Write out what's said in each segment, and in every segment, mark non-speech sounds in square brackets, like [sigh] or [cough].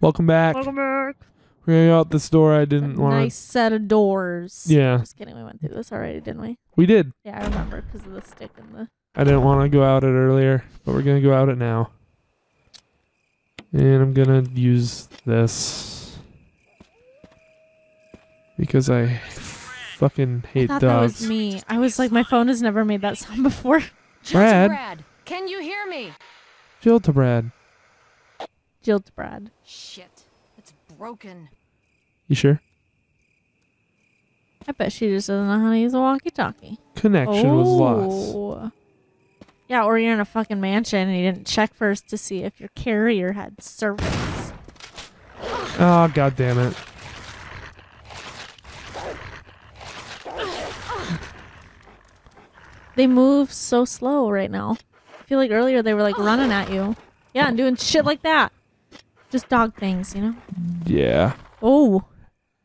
Welcome back. Welcome back. We're gonna go out this door. I didn't want. Nice set of doors. Yeah, Just kidding. We went through this already, didn't we? we did. Yeah, I remember because of the stick and the. I didn't want to go out it earlier, but we're gonna go out it now. And I'm gonna use this because I fucking I hate thought that dogs. was me. I was like, my phone has never made that sound [laughs] before. Jill Brad? to Brad, can you hear me? Jill to Brad. Jill to Brad. Shit, it's broken. You sure? I bet she just doesn't know how to use a walkie-talkie. Connection was oh. lost. Oh. Yeah, or you're in a fucking mansion and you didn't check first to see if your carrier had service. Ah, oh god damn it. They move so slow right now. I feel like earlier they were like running at you. Yeah, and doing shit like that. Just dog things, you know? Yeah. Oh.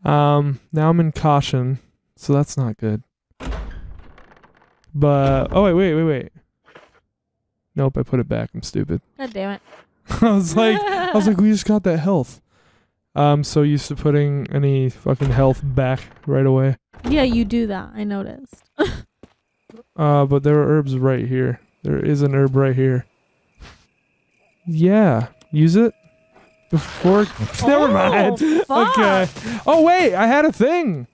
Um. Now I'm in caution, so that's not good. But oh wait wait wait wait. Nope, I put it back. I'm stupid. [laughs] God damn it. [laughs] I was like, I was like, we just got that health. I'm so used to putting any fucking health back right away. Yeah, you do that. I noticed. [laughs] Uh, but there are herbs right here. There is an herb right here. Yeah, use it before. [laughs] Never mind. fuck. Okay. Oh wait, I had a thing.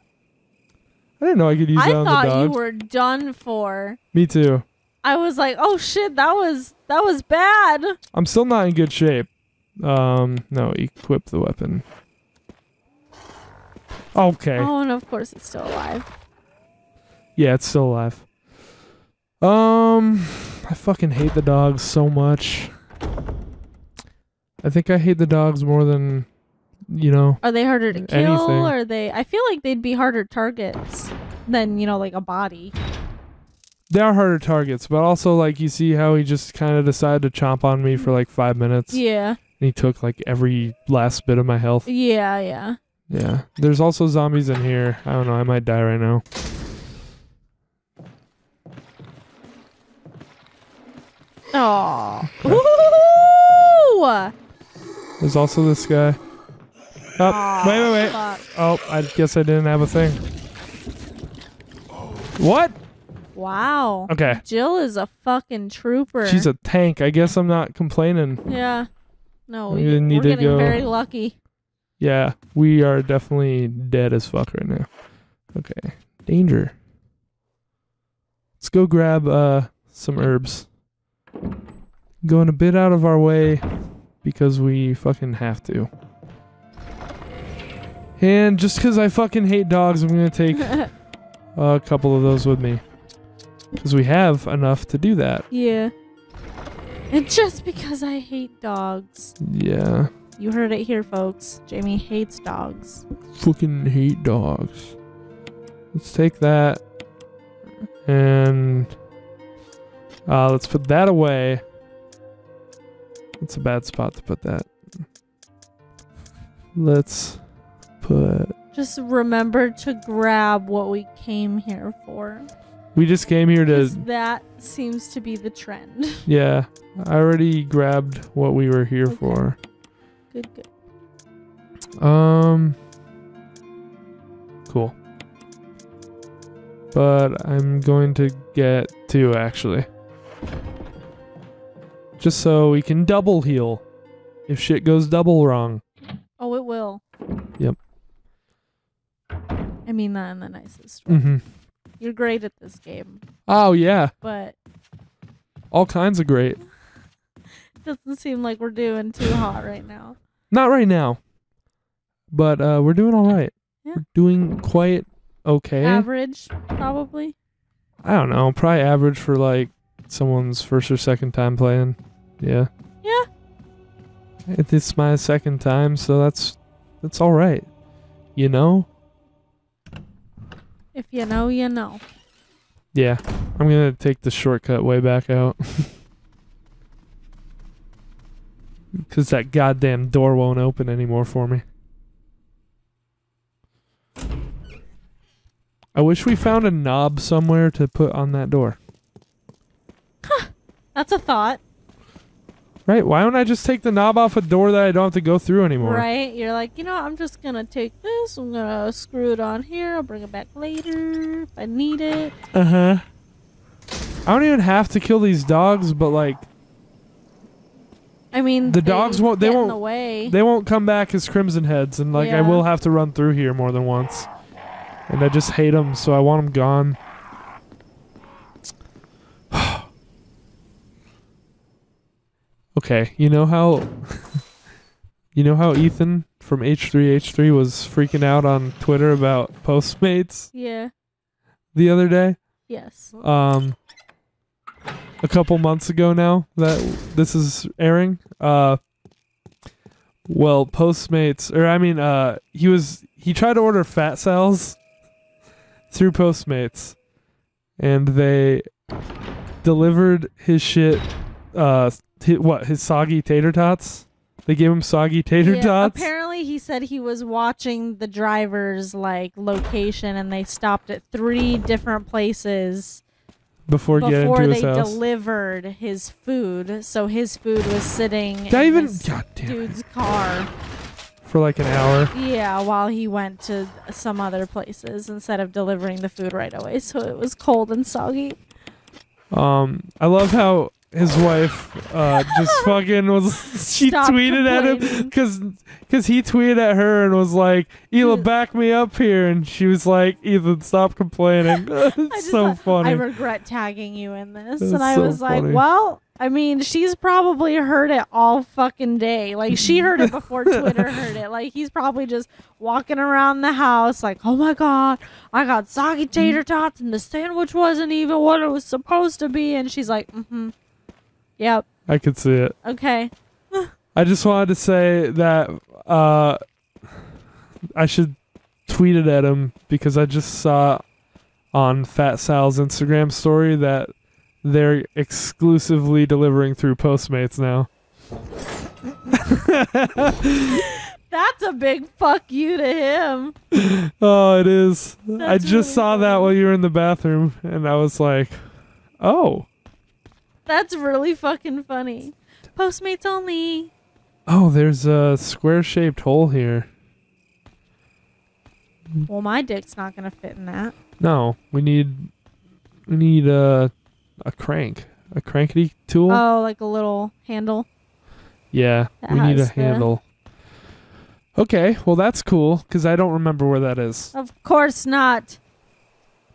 I didn't know I could use I that on the thought you were done for. Me too. I was like, "Oh shit, that was that was bad." I'm still not in good shape. Um, no, equip the weapon. Okay. Oh, and of course it's still alive. Yeah, it's still alive. Um, I fucking hate the dogs so much. I think I hate the dogs more than, you know. Are they harder to kill? Anything. Are they? I feel like they'd be harder targets than you know, like a body. They are harder targets, but also like you see how he just kind of decided to chomp on me for like five minutes, Yeah, and he took like every last bit of my health. yeah, yeah. Yeah. There's also zombies in here. I don't know. I might die right now. Oh. There's also this guy. Oh, wait, wait, wait. Fuck. Oh, I guess I didn't have a thing. What? Wow. Okay. Jill is a fucking trooper. She's a tank. I guess I'm not complaining. Yeah. No, We we, didn't need we're to getting go- very lucky. Yeah, we are definitely dead as fuck right now. Okay. Danger. Let's go grab uh some herbs. Going a bit out of our way because we fucking have to. And just because I fucking hate dogs, I'm gonna take [laughs] a couple of those with me. Because we have enough to do that. yeah. And just because I hate dogs. Yeah. You heard it here, folks. Jamie hates dogs. fucking hate dogs. Let's take that and uh, let's put that away. It's a bad spot to put that. Let's put. Just remember to grab what we came here for. We just came here to. that seems to be the trend. [laughs] Yeah, I already grabbed what we were here Okay. for. Good, good. Um. Cool. But I'm going to get two actually. Just so we can double heal if shit goes double wrong. Oh, it will. Yep. I mean that in the nicest way. Mm-hmm. You're great at this game, Oh yeah, but all kinds of great. [laughs] doesn't seem like we're doing too hot right now. Not right now, but uh, we're doing all right. Yeah. We're doing quite okay. Average, probably. I don't know, probably average for like someone's first or second time playing. Yeah. Yeah. It's my second time, so that's that's all right. You know? If you know, you know. Yeah. I'm gonna take the shortcut way back out. [laughs] Cause that goddamn door won't open anymore for me. I wish we found a knob somewhere to put on that door. Huh, That's a thought. Right? Why don't I just take the knob off a door that I don't have to go through anymore? Right? You're like, you know, I'm just gonna take this. I'm gonna screw it on here. I'll bring it back later if I need it. Uh huh. I don't even have to kill these dogs, but like I mean, The dogs won't- they won't- the they won't come back as crimson heads, and like I will have to run through here more than once. And I just hate them, so I want them gone. Okay, you know how [laughs] you know how Ethan from H3H3 was freaking out on Twitter about Postmates yeah. the other day? Yes. um a couple months ago now that this is airing uh well postmates or i mean uh he was he tried to order Fat Sal's through postmates and they delivered his shit uh hi what his soggy tater tots they gave him soggy tater Yeah, tots apparently, he said he was watching the driver's like location, and they stopped at three different places before getting before they house delivered his food. So his food was sitting Did in even this god damn it, dude's car. for like an hour Yeah, while he went to some other places instead of delivering the food right away, so it was cold and soggy. Um, I love how his wife uh just [laughs] fucking was [laughs] she Stop tweeted at him because because he tweeted at her and was like Hila [laughs] back me up here and she was like Ethan stop complaining it's so thought, funny I regret tagging you in this, That's and I so was like, well. I mean, she's probably heard it all fucking day. Like she heard it before Twitter heard it. Like he's probably just walking around the house like, "Oh my god, I got soggy tater tots and the sandwich wasn't even what it was supposed to be." And she's like, "Mhm. Yep. I could see it Okay. I just wanted to say that uh I should tweet it at him because I just saw on Fat Sal's Instagram story that they're exclusively delivering through Postmates now. [laughs] That's a big fuck you to him. Oh, it is. I just really saw that while you were in the bathroom, and I was like, "Oh, That's really fucking funny. Postmates only. oh, there's a square-shaped hole here." Well, my dick's not gonna fit in that. No, we need, we need a, a crank, a crankety tool. Oh, like a little handle. yeah, that we need a the- handle. Okay, well that's cool because I don't remember where that is. Of course not.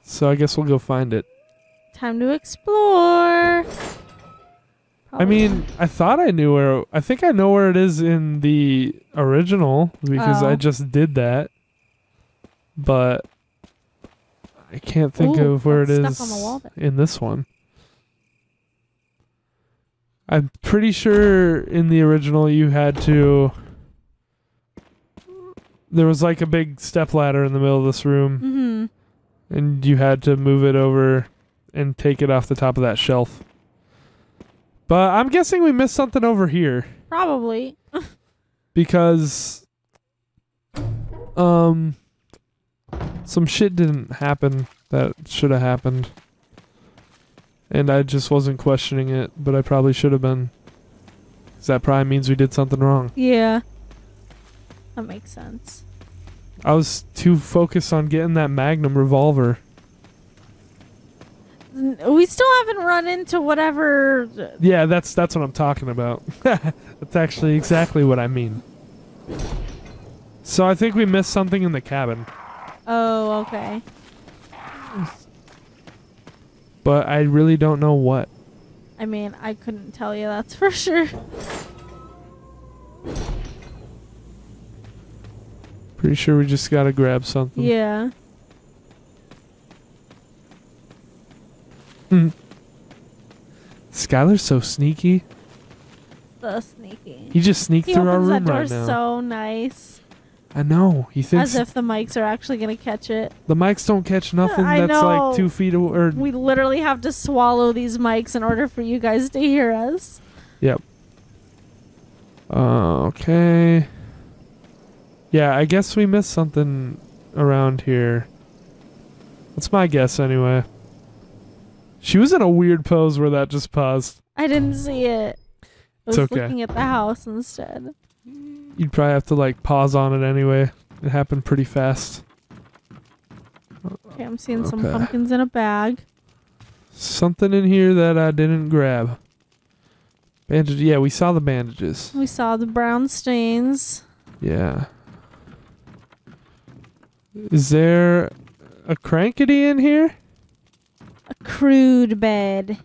So I guess we'll go find it. Time to explore. I Probably- mean, I thought I knew where. I think I know where it is in the original because I Oh. just did that. But I can't think Ooh, of where it is stuck on the wall in this one. I'm pretty sure in the original you had to. There was like a big step ladder in the middle of this room, Mhm. and you had to move it over and take it off the top of that shelf. But I'm guessing we missed something over here Probably. because um some shit didn't happen that should have happened. And I just wasn't questioning it, but I probably should have been. 'Cause that probably means we did something wrong. Yeah. That makes sense. I was too focused on getting that Magnum revolver. We still haven't run into whatever. Yeah, that's that's what I'm talking about. [laughs] that's actually exactly what I mean. So I think we missed something in the cabin, Oh, okay. but I really don't know what. I mean, I couldn't tell you that's for sure. Pretty sure we just gotta grab something. Yeah. Skylar's so sneaky. So sneaky. He just sneaked He through our opens that room door right now. so nice. I know. He thinks As if the mics are actually going to catch it. the mics don't catch nothing I that's know. like two feet aw- or We literally have to swallow these mics in order for you guys to hear us. Uh, okay. Yeah, I guess we missed something around here. That's my guess anyway. She was in a weird pose where that just paused. I didn't see it. I was okay. looking at the house instead. You'd probably have to like pause on it anyway. It happened pretty fast. Okay, I'm seeing some pumpkins in a bag. Something in here that I didn't grab. Bandage. Yeah, we saw the bandages. We saw the brown stains. Yeah. Is there a crankety in here? A crude bed.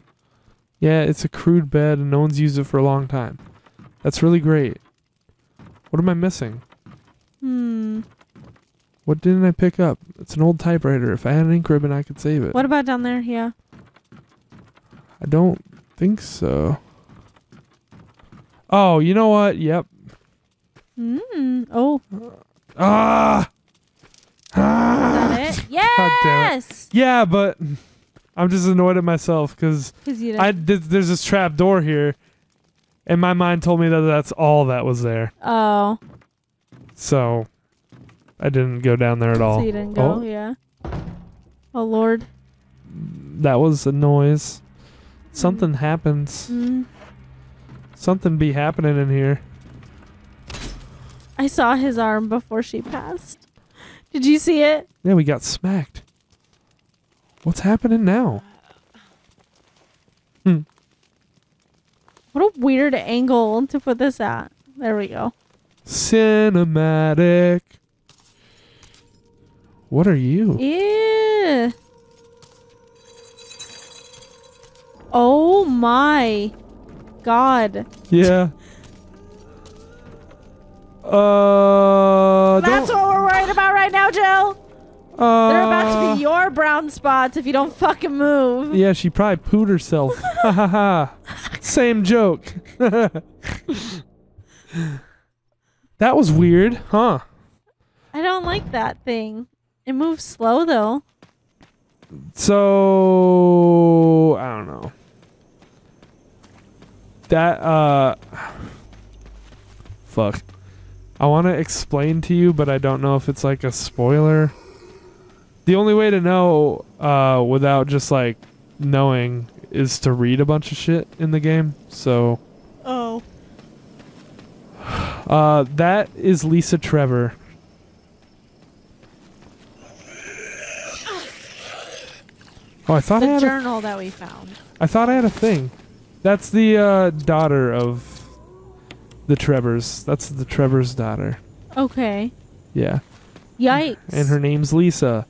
Yeah, it's a crude bed and no one's used it for a long time. That's really great. What am I missing? Hmm. What didn't I pick up? It's an old typewriter. If I had an ink ribbon, I could save it. What about down there? Yeah. I don't think so. Oh, you know what? Yep. Hmm. Oh, Ah! is Ah! that it? [laughs] damn it. Yes. Yeah, but I'm just annoyed at myself because I didn't. there's this trap door here, and my mind told me that that's all that was there. Oh, So I didn't go down there at all. so you didn't go? Oh. Yeah. Oh Lord. That was a noise. Something happens. Hmm. Something be happening in here. I saw his arm before she passed. Did you see it? Yeah, we got smacked. What's happening now? Hmm. What a weird angle to put this at. There we go. Cinematic. What are you? Ew. Oh my god. Yeah. [laughs] Uh. That's don't- what we're worried about right now, Jill. Uh, They're about to be your brown spots if you don't fucking move. Yeah, she probably pooed herself. [laughs] Ha ha ha. Same joke. [laughs] that was weird, huh? I don't like that thing. It moves slow though. So I don't know. That uh [sighs] fuck. I want to explain to you, but I don't know if it's like a spoiler. The only way to know uh without just like knowing is to read a bunch of shit in the game. So Oh. [sighs] uh that is Lisa Trevor. Oh, I thought I The had a journal that we found. I thought I had a thing. That's the uh, daughter of the Trevors. That's the Trevor's daughter. Okay. Yeah. Yikes. And her name's Lisa.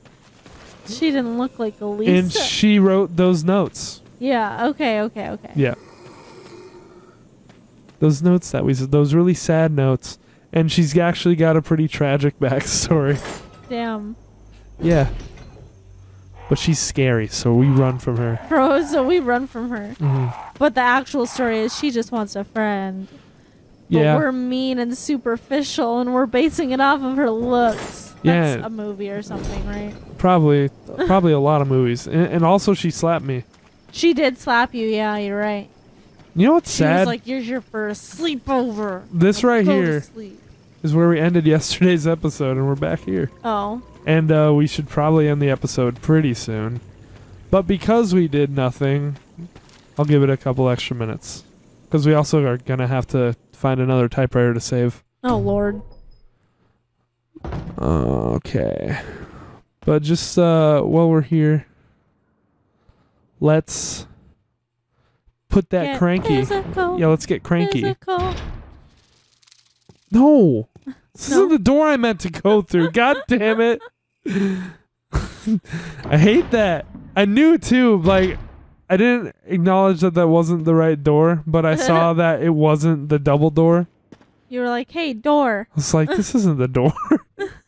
She didn't look like a Lisa. And she wrote those notes. yeah, okay, okay, okay. Yeah. Those notes that we said, those really sad notes. And she's actually got a pretty tragic [laughs] backstory. Damn. Yeah. But she's scary, so we run from her. [laughs] Bro, so we run from her. hmm But the actual story is she just wants a friend. But Yeah. we're mean and superficial and we're basing it off of her looks. Yeah. That's a movie or something, right? Probably, probably a lot of movies. And, and also, she slapped me. She did slap you, yeah, you're right. You know what's She sad? was like, You're here for sleepover. this right Go to here is where we ended [laughs] yesterday's episode, and we're back here. Oh. And uh, we should probably end the episode pretty soon. But because we did nothing, I'll give it a couple extra minutes. Because we also are going to have to find another typewriter to save. Oh Lord. Okay. But just uh, while we're here, let's put that Get cranky. Physical, Yeah, let's get cranky. Physical. No. This No. isn't the door I meant to go through. [laughs] God damn it. I hate that. I knew too, like I didn't acknowledge that that wasn't the right door, but I saw [laughs] that it wasn't the double door. You were like, Hey, door. I was like, this isn't the door. [laughs]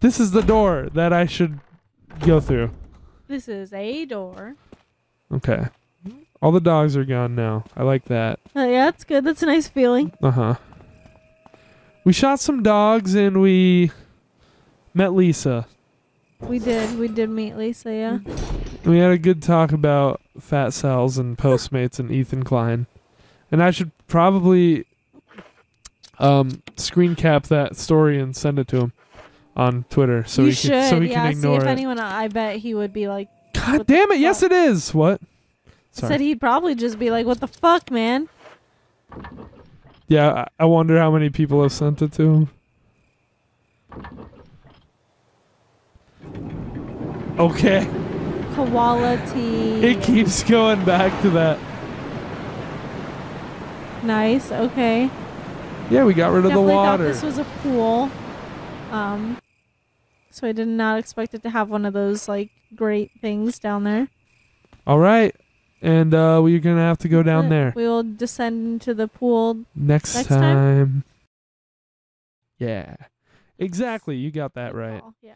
this is the door that I should go through. This is a door. Okay. All the dogs are gone now. I like that. Oh, yeah, that's good. That's a nice feeling. Uh huh. We shot some dogs and we met Lisa. We did. We did meet Lisa, yeah. We had a good talk about Fat Sal's and Postmates and Ethan Klein. And I should probably um screen cap that story and send it to him on Twitter so you he should, can so he yeah. can See ignore if it. anyone. I bet he would be like. God damn it! Yes, it is. What? Sorry. Said he'd probably just be like, "What the fuck, man?" Yeah, I wonder how many people have sent it to him. Okay, Quality. it keeps going back to that. nice. Okay. Yeah, we got rid of the Definitely thought water. this was a pool. Um, so I did not expect it to have one of those like great things down there. All right, and uh, we're gonna have to go That's down it. there We will descend into the pool. next, Next time. time? Yeah, exactly. You got that right. Oh, yeah.